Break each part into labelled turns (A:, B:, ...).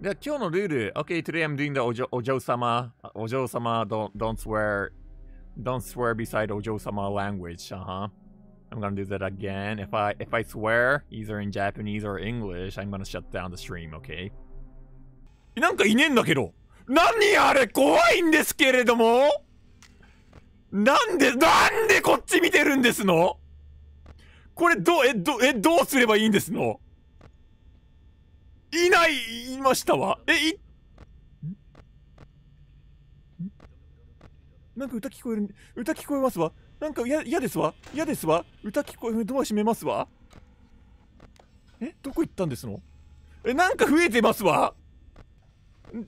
A: で今日のルール。OK, today I'm doing the お嬢お嬢様。お嬢様 don't, don't swear. Don't swear beside お嬢様 language. Uh-huh. I'm gonna do that again. If I if I swear, either in Japanese or English, I'm gonna shut down the stream, okay? なんかいねえんだけど何あれ怖いんですけれどもなんで、なんでこっち見てるんですのこれどう、え、ど、え、どうすればいいんですのいない、ましたわ。え、い、なんか歌聞こえる、歌聞こえますわ。なんか嫌、嫌ですわ。嫌ですわ。歌聞こえ、ドア閉めますわ。え、どこ行ったんですの？え、なんか増えてますわ。ん、う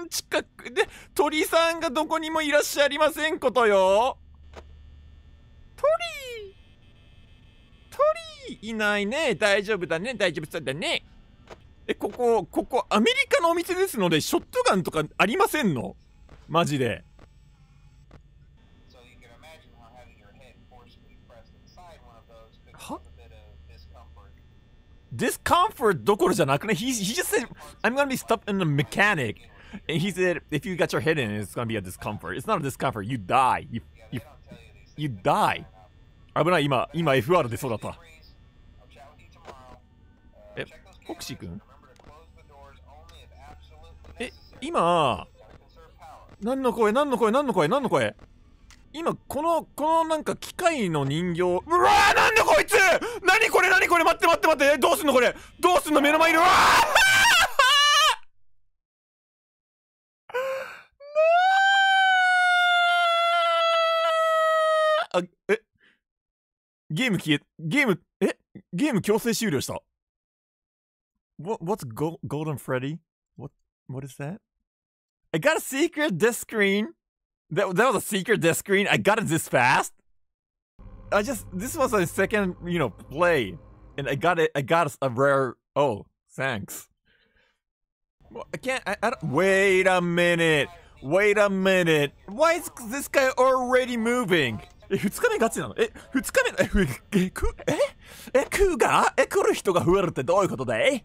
A: ーん、近くで、鳥さんがどこにもいらっしゃりませんことよ。鳥鳥いないね。大丈夫だね。大丈夫そうだね。え、ここ、ここ、アメリカのお店ですので、ショットガンとかありませんのマジで。は discomfort どころじゃなくね he, he just said I'm gonna be stuck in the mechanic and he said if you got your head in it's gonna be a discomfort it's not a discomfort you die you, you, you die 危ない今今 FR でそうだったえフォクシー君？え今何の声？何の声？何の声？何の声？今、この、このなんか機械の人形、うわーなんだこいつ？何これ？何これ？待って待って待って。どうすんのこれ？どうすんの目の前に？うわー！あ、え？ゲーム消え、ゲーム、え？ゲーム強制終了した。What, what's go, Golden Freddy? What, what is that? I got a secret disc screen! That, that was a secret death screen? I got it this fast? I just, this was a second, you know, play. And I got it, I got a rare, oh, thanks. Well, I can't, I, I don't, wait a minute. Wait a minute. Why is this guy already moving? え、二日目ガチなのえ、二日目、え、え、く、ええ、くがえ、来る人が増えるってどういうことだい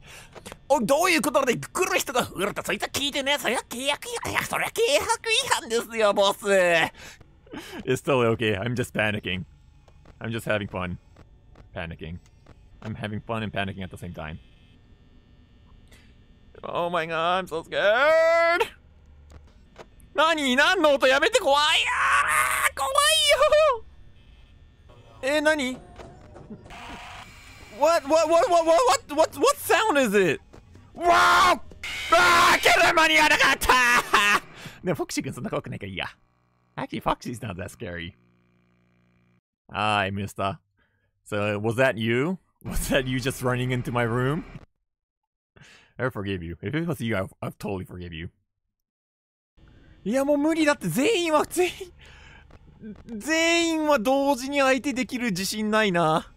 A: おどういうことで来る人が増えるってそいつは聞いてねそりゃ契約違反、いや、そりゃ契約違反ですよ、ボス It's totally okay. I'm just panicking. I'm just having fun. Panicking. I'm having fun and panicking at the same time. Oh my god, I'm so scared! 何何の音やめて怖いや怖いよ え、何 What, what, what, what, what, what, what sound is it? わああ車にあなかったでも、フォクシー君そんな怖くないからいいや。Actually, Foxy's not that scary. I missed that. So, was that you? Was that you just running into my room? I forgive you. If it was you, I, I totally forgive you. いやもう無理だって全員は全員 全員は同時に相手できる自信ないな。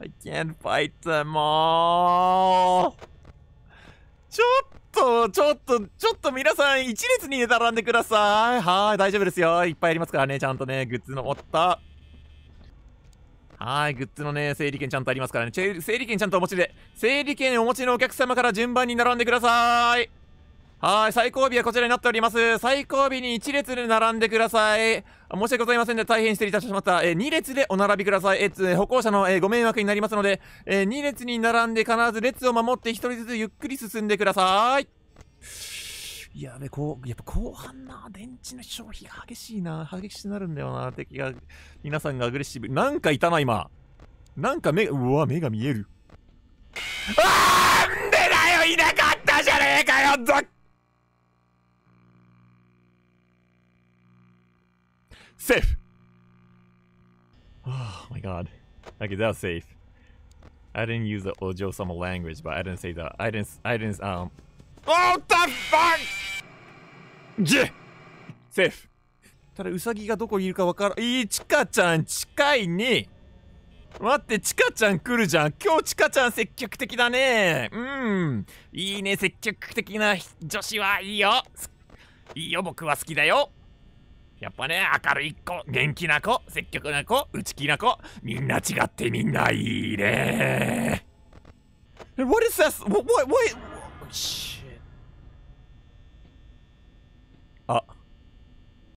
A: I can't fight them all. ちょっと、ちょっと、ちょっと皆さん一列に並んでください。はい、大丈夫ですよ。いっぱいありますからね、ちゃんとね、グッズの持った。はい、グッズのね、整理券ちゃんとありますからね。整理券ちゃんとお持ちで、整理券お持ちのお客様から順番に並んでください。はい、最後尾はこちらになっております。最後尾に1列で並んでください。申し訳ございませんで、大変失礼いたしました。えー、2列でお並びください。えー、歩行者の、えー、ご迷惑になりますので、えー、2列に並んで必ず列を守って1人ずつゆっくり進んでください。やべ、こう、やっぱ後半な、電池の消費が激しいな。激しくなるんだよな。敵が、皆さんがアグレッシブ。なんかいたな、今。なんか目が、うわ、目が見える。あーんでだよいなかったじゃねえかよざっ Safe! Oh my god. Okay, that was safe. I didn't use the Ojo Sama language, but I didn't say that. I didn't, I didn't, um... What the fuck! じゃセーフただ、ウサギがどこにいるかわからん。いい、チカちゃん近いね。待って、チカちゃん来るじゃん。今日チカちゃん積極的だね。うん。いいね、積極的な女子はいいよ。いいよ、僕は好きだよ。やっぱね、明るい子、元気な子、積極な子、内気な子、みんな違ってみんないいね。What is this? What? What? what? Shit. あ。